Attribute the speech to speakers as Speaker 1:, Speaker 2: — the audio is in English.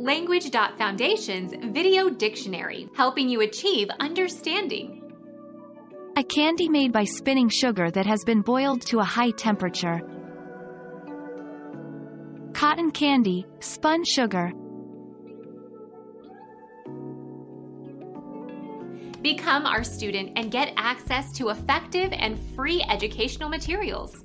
Speaker 1: Language.Foundation's Video Dictionary, helping you achieve understanding.
Speaker 2: A candy made by spinning sugar that has been boiled to a high temperature. Cotton candy, spun sugar.
Speaker 1: Become our student and get access to effective and free educational materials.